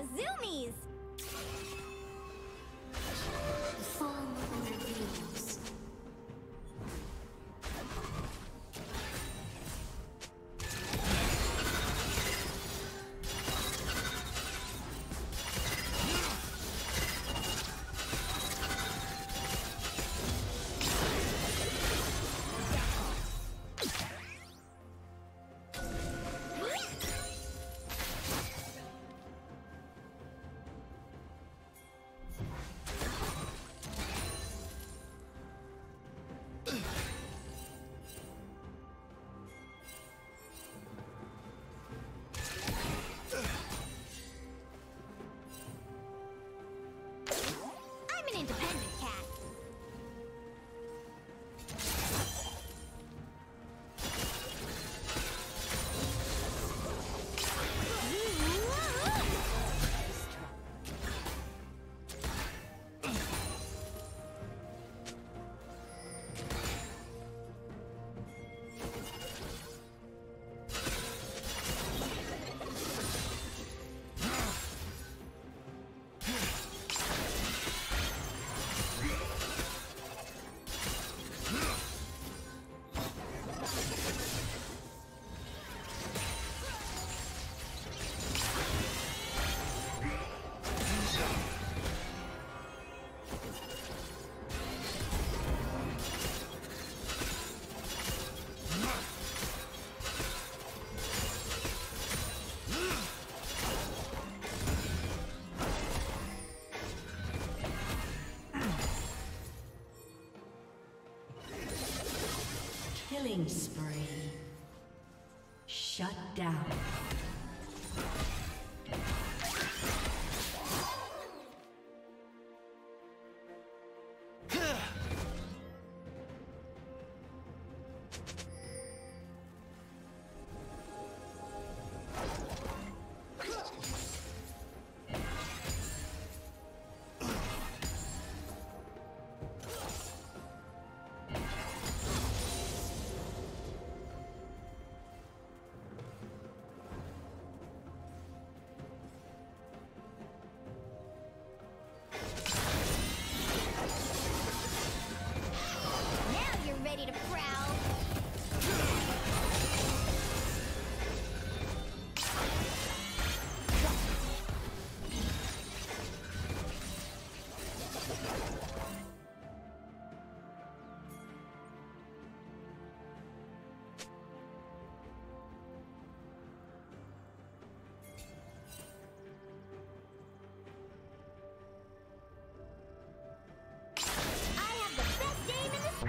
The zoomies! Killing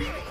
Spirit.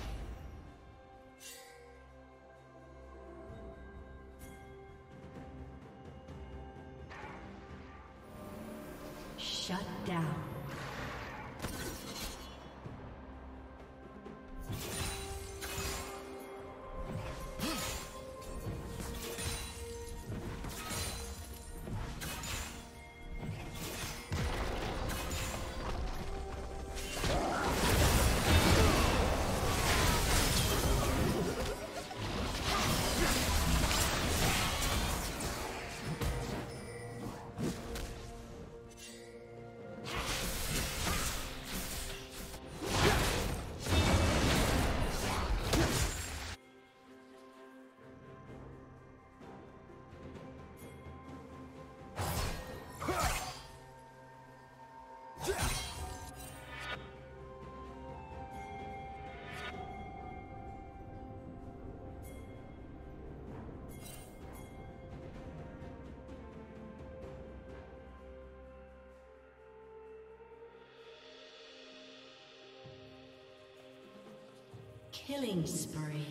Killing spree.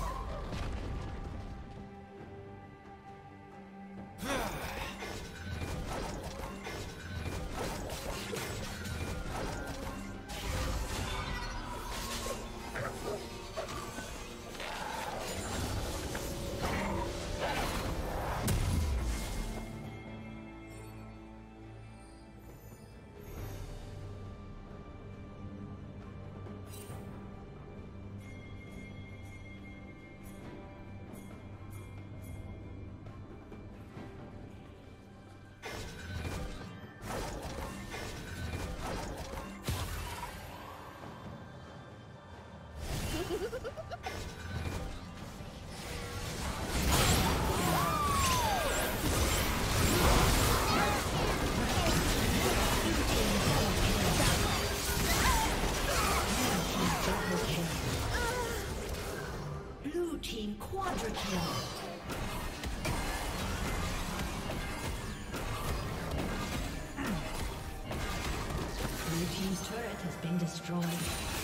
Blue team quadra kill. Blue team's turret has been destroyed.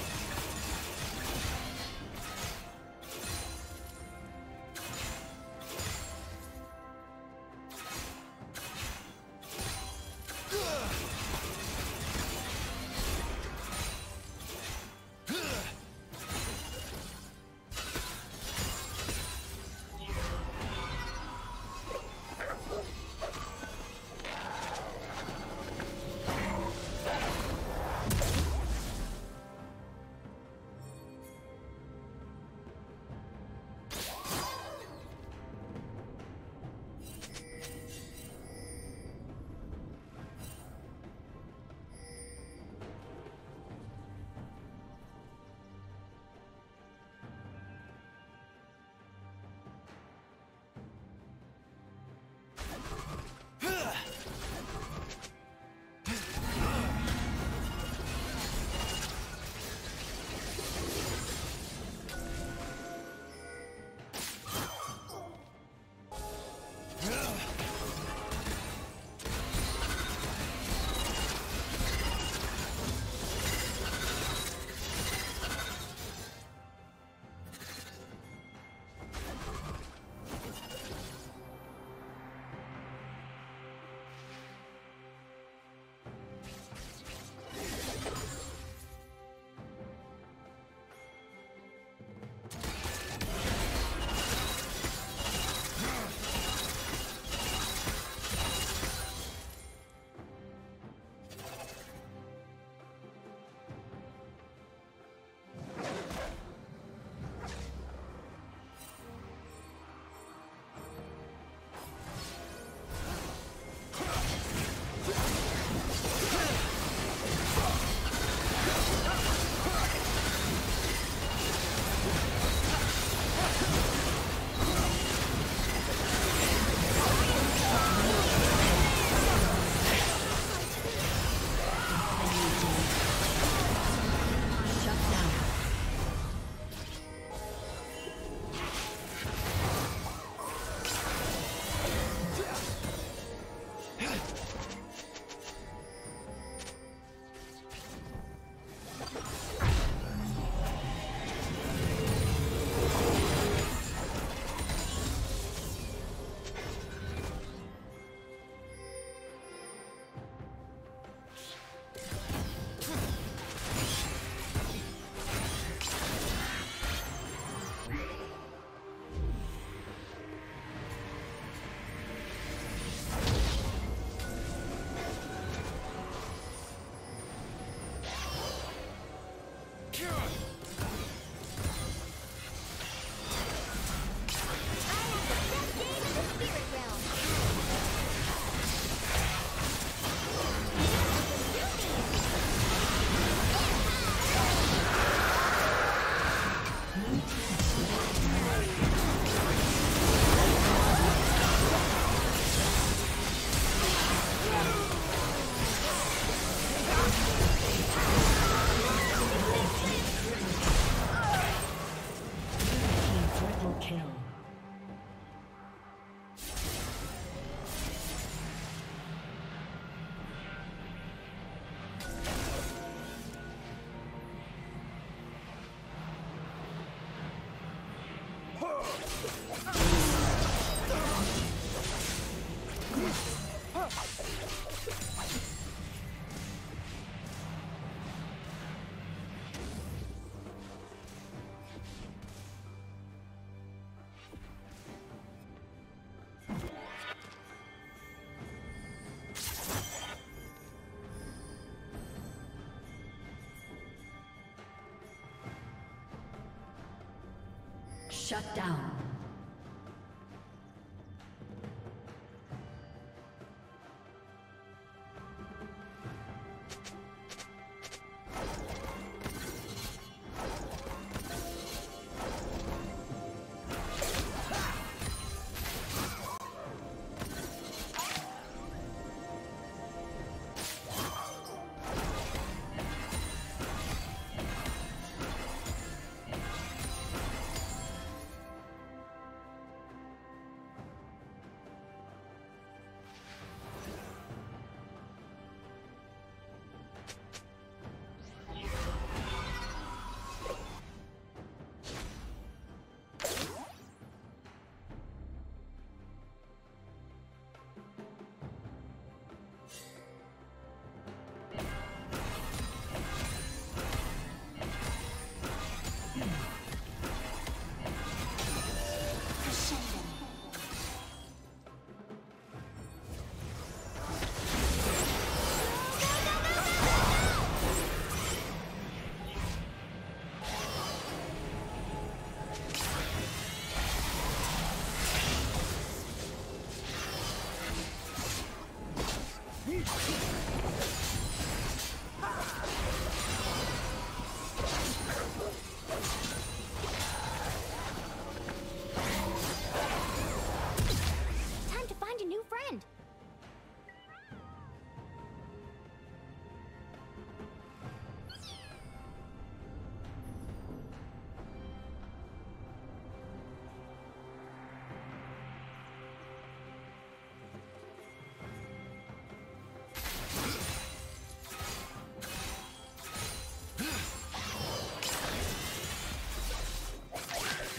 Shut down.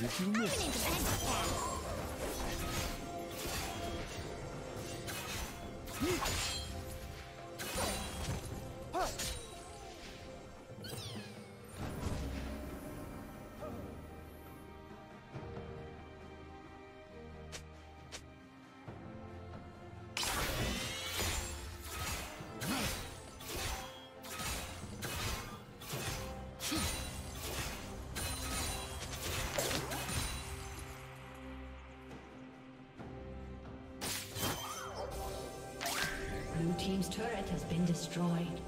Did you miss? Has been destroyed.